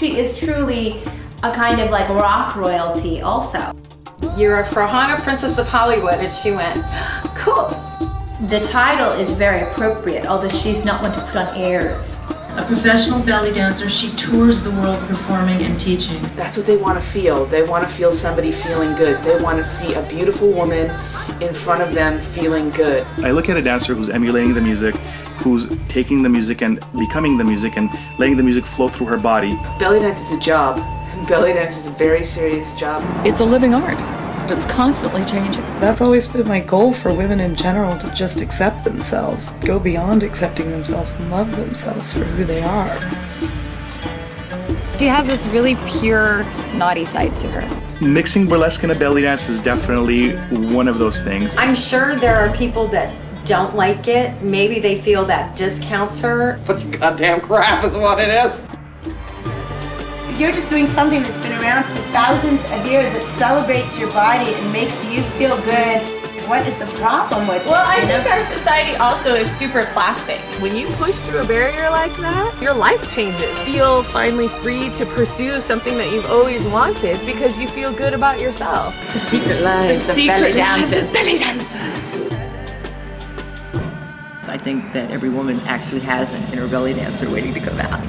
She is truly a kind of like rock royalty also. You're a Farhana Princess of Hollywood. And she went, cool. The title is very appropriate, although she's not one to put on airs. A professional belly dancer, she tours the world performing and teaching. That's what they want to feel. They want to feel somebody feeling good. They want to see a beautiful woman in front of them feeling good. I look at a dancer who's emulating the music, who's taking the music and becoming the music and letting the music flow through her body. Belly dance is a job. Belly dance is a very serious job. It's a living art. It's constantly changing. That's always been my goal for women in general to just accept themselves, go beyond accepting themselves and love themselves for who they are. She has this really pure, naughty side to her. Mixing burlesque and a belly dance is definitely one of those things. I'm sure there are people that don't like it. Maybe they feel that discounts her. But you goddamn crap is what it is. You're just doing something that's been around for thousands of years that celebrates your body and makes you feel good. What is the problem with Well, it? I think our society also is super plastic. When you push through a barrier like that, your life changes. Feel finally free to pursue something that you've always wanted because you feel good about yourself. The secret lives the of secret belly lives dancers. belly dancers. I think that every woman actually has an inner belly dancer waiting to come out.